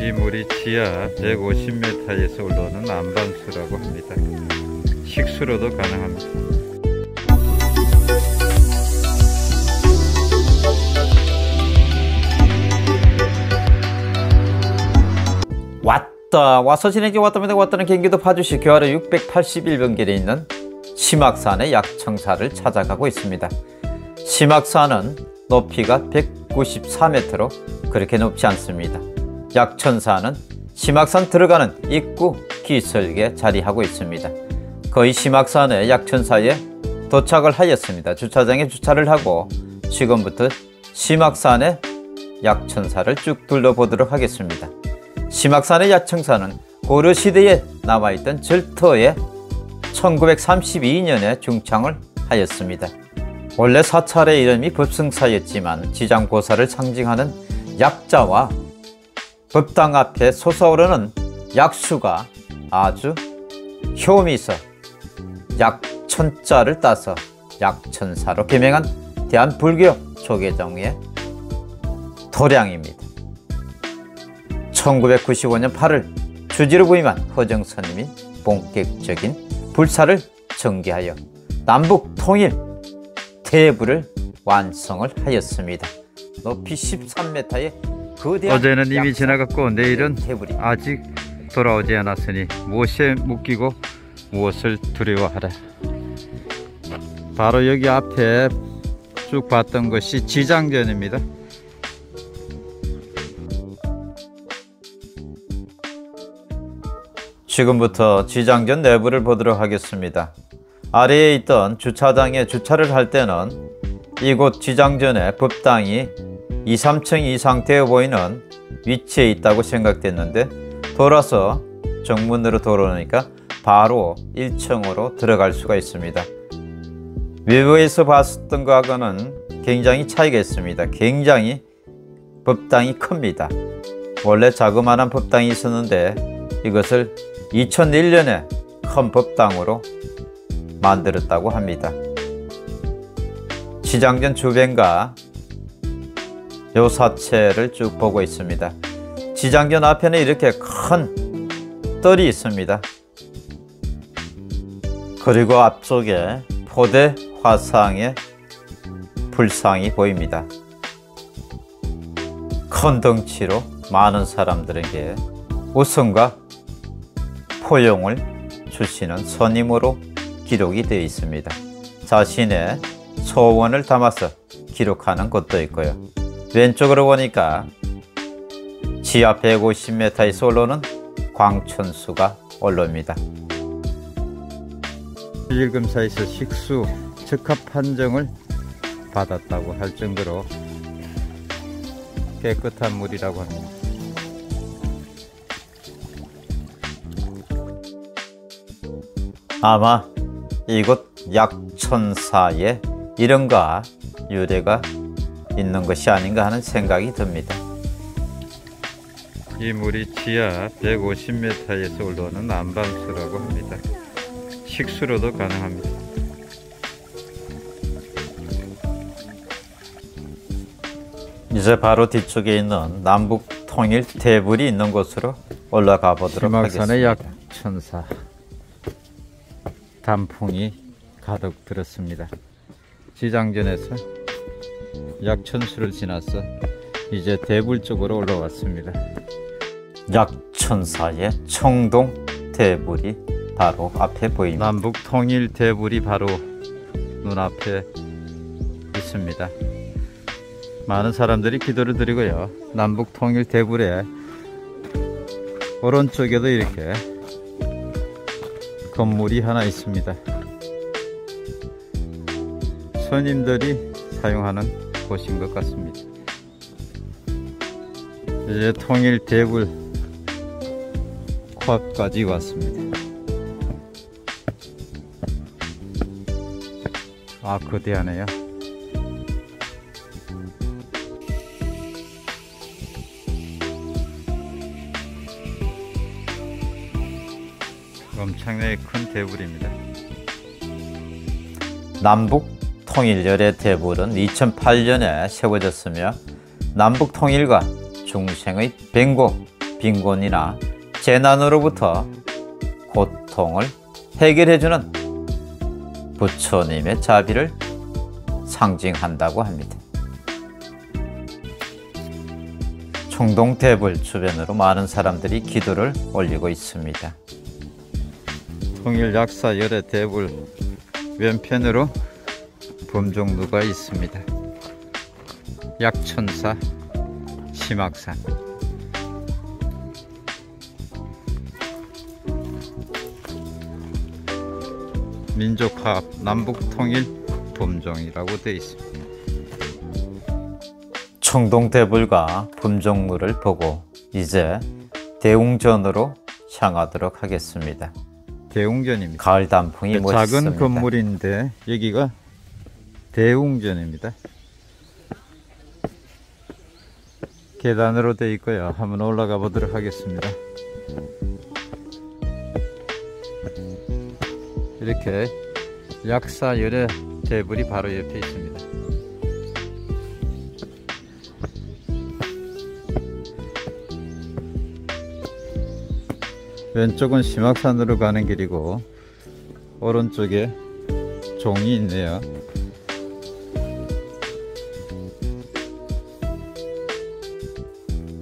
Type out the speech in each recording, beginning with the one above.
이 물이 지하 150m에서 올라오는 안반수라고 합니다. 식수로도 가능합니다. 왔다 와서 지내기 왔답니다 왔다는 경기도 파주시 교화로 681번길에 있는 심악산의 약청사를 찾아가고 있습니다 심악산은 높이가 194m로 그렇게 높지 않습니다. 약천사는 심악산 들어가는 입구 기슭에 자리하고 있습니다. 거의 심악산의 약천사에 도착을 하였습니다. 주차장에 주차를 하고 지금부터 심악산의 약천사를 쭉 둘러보도록 하겠습니다. 심악산의 야청사는 고려시대에 남아있던 절터에 1932년에 중창을 하였습니다. 원래 사찰의 이름이 법승사였지만 지장고사를 상징하는 약자와 법당 앞에 솟아오르는 약수가 아주 있어 약천자를 따서 약천사로 개명한 대한불교 조계종의 도량입니다. 1995년 8월 주지로 부임한 허정 스님이 본격적인 불사를 전개하여 남북 통일 대부를 완성을 하였습니다. 높이 13m의 거대한 어제는 이미 지나갔고 내일은 대불이 아직 돌아오지 않았으니 무엇에 묶이고 무엇을 두려워하라. 바로 여기 앞에 쭉 봤던 것이 지장전입니다. 지금부터 지장전 내부를 보도록 하겠습니다. 아래에 있던 주차장에 주차를 할 때는 이곳 지장전에 법당이 2, 3층 이상 되어 보이는 위치에 있다고 생각됐는데 돌아서 정문으로 돌아오니까 바로 1층으로 들어갈 수가 있습니다. 외부에서 봤던 것하고는 굉장히 차이가 있습니다. 굉장히 법당이 큽니다. 원래 자그마한 법당이 있었는데 이것을 2001년에 큰 법당으로 만들었다고 합니다. 시장전 주변과 요사체를 쭉 보고 있습니다. 지장전 앞에는 이렇게 큰 뜰이 있습니다. 그리고 앞쪽에 포대 화상의 불상이 보입니다. 큰 덩치로 많은 사람들에게 우승과 포용을 주시는 선임으로 기록이 되어 있습니다. 자신의 소원을 담아서 기록하는 곳도 있고요. 왼쪽으로 보니까 지하 150m에서 올라오는 광천수가 올라옵니다. 일금사에서 식수 적합 판정을 받았다고 할 정도로 깨끗한 물이라고 합니다. 아마 이곳 약천사에 이름과 유래가 있는 것이 아닌가 하는 생각이 듭니다. 이 물이 지하 150m에서 올라오는 안반수라고 합니다. 식수로도 가능합니다. 이제 바로 뒤쪽에 있는 남북 통일 테이블이 있는 곳으로 올라가 보도록 하겠습니다. 희망산의 약천사 단풍이 가득 들었습니다. 지장전에서 약천수를 지나서 이제 대불 쪽으로 올라왔습니다. 약천사의 청동 테이블이 바로 앞에 보입니다. 남북 통일 대불이 바로 눈앞에 있습니다. 많은 사람들이 기도를 드리고요. 남북 통일 대불에 오른쪽에도 이렇게 건물이 하나 있습니다. 손님들이 사용하는 곳인 것 같습니다. 이제 통일 대불 코앞까지 왔습니다. 아 거대하네요. 엄청나게 큰 대불입니다. 남북 통일 열애 대불은 2008년에 세워졌으며 남북 통일과 중생의 뱅고, 빈곤이나 재난으로부터 고통을 해결해주는 부처님의 자비를 상징한다고 합니다. 청동대불 주변으로 많은 사람들이 기도를 올리고 있습니다. 통일 약사 열애 대불 왼편으로 범종루가 있습니다. 약천사 심악산 민족화합 남북통일 범종이라고 되어 있습니다. 청동대불과 범종루를 보고 이제 대웅전으로 향하도록 하겠습니다. 대웅전입니다. 가을 단풍이 멋있습니다. 작은 건물인데 여기가 대웅전입니다. 계단으로 되어 있고요. 한번 올라가 보도록 하겠습니다. 이렇게 약사 열의 대불이 바로 옆에 있습니다. 왼쪽은 심악산으로 가는 길이고 오른쪽에 종이 있네요.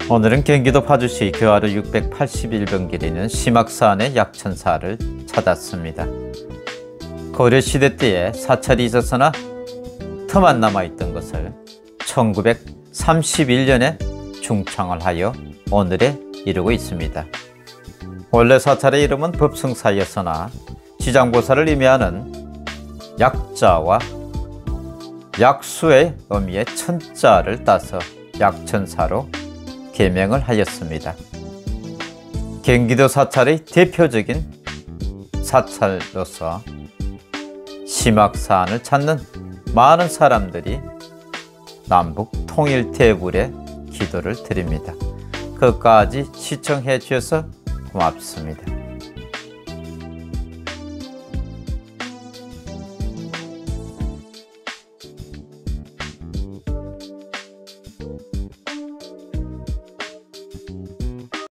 오늘은 경기도 파주시 교화로 681번 길이는 심악산의 약천사를 찾았습니다. 고려시대 때에 사찰이 있었으나 틈만 남아있던 것을 1931년에 중창을 하여 오늘에 이르고 있습니다. 원래 사찰의 이름은 법승사였으나 지장보살을 의미하는 약자와 약수의 의미의 천자를 따서 약천사로 개명을 하였습니다. 경기도 사찰의 대표적인 사찰로서 심악산을 찾는 많은 사람들이 남북 통일 대불에 기도를 드립니다. 끝까지 시청해 주셔서 고맙습니다.